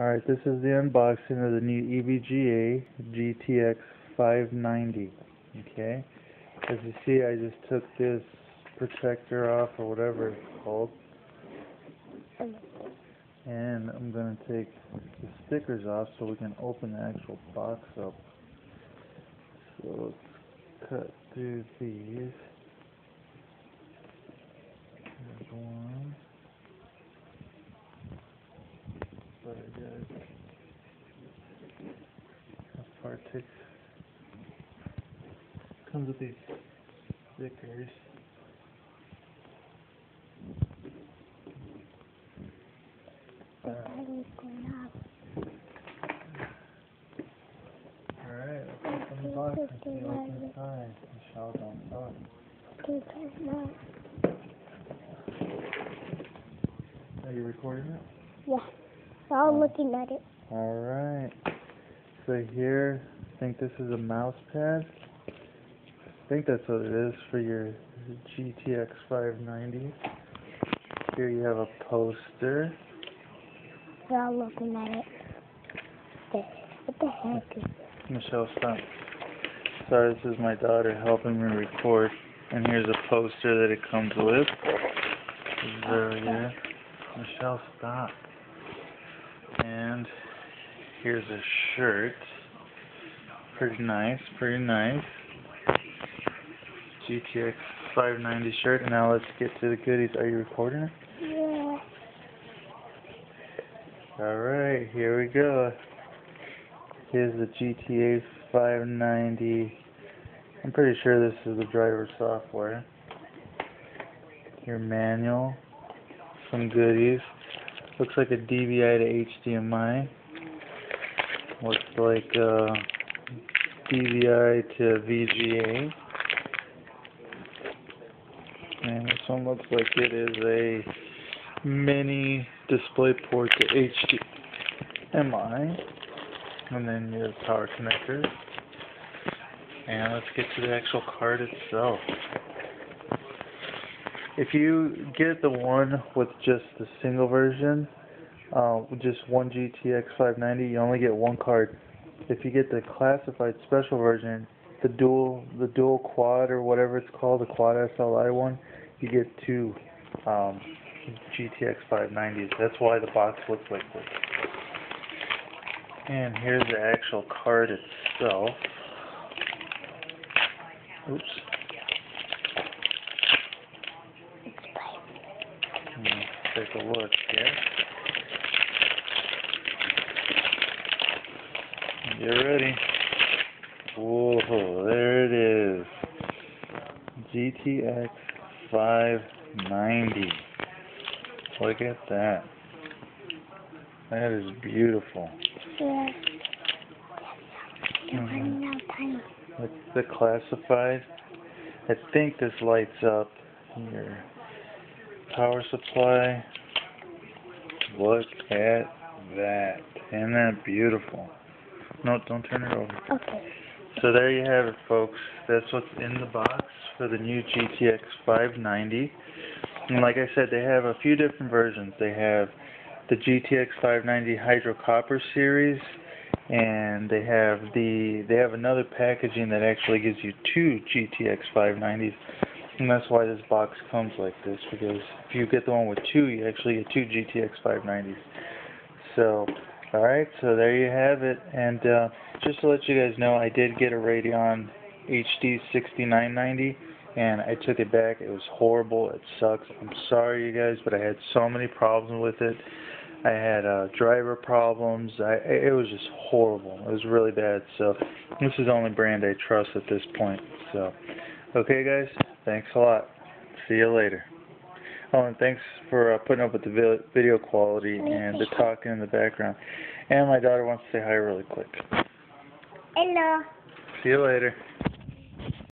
Alright, this is the unboxing of the new EVGA GTX 590. Okay, as you see I just took this protector off or whatever it's called and I'm going to take the stickers off so we can open the actual box up. So let's cut through these. There's one. Guys. Part comes with these stickers. Alright, let's don't. Are you recording it? Yeah. I'm looking at it. Alright. So here, I think this is a mouse pad. I think that's what it is for your GTX 590. Here you have a poster. We're all looking at it. What the heck is Michelle, stop. Sorry, this is my daughter helping me record. And here's a poster that it comes with. There we go. Michelle, stop. And here's a shirt. Pretty nice, pretty nice. GTX 590 shirt. Now let's get to the goodies. Are you recording it? Yeah. Alright, here we go. Here's the GTX 590. I'm pretty sure this is the driver software. Your manual. Some goodies. Looks like a DVI to HDMI. Looks like uh, DVI to VGA. And this one looks like it is a mini display port to HDMI. And then your power connectors. And let's get to the actual card itself. If you get the one with just the single version, uh, just one GTX 590, you only get one card. If you get the classified special version, the dual, the dual quad or whatever it's called, the quad SLI one, you get two um, GTX 590s. That's why the box looks like this. And here's the actual card itself. Oops. Let's take a look here. Get ready. Whoa, there it is. GTX 590. Look at that. That is beautiful. Yeah. You're running out of time. It's the classified. I think this lights up your power supply. Look at that. Isn't that beautiful? No, don't turn it over. Okay. So there you have it, folks. That's what's in the box for the new GTX 590. And like I said, they have a few different versions. They have the GTX 590 Hydro Copper series, and they have the they have another packaging that actually gives you two GTX 590s. And that's why this box comes like this, because if you get the one with two, you actually get two GTX 590s. So, alright, so there you have it. And uh, just to let you guys know, I did get a Radeon HD 6990, and I took it back. It was horrible. It sucks. I'm sorry, you guys, but I had so many problems with it. I had uh, driver problems. I, it was just horrible. It was really bad. So this is the only brand I trust at this point. So, okay, guys, thanks a lot. See you later. Oh, and thanks for uh, putting up with the vi- video quality and the talking in the background. And my daughter wants to say hi really quick. Hello. See you later.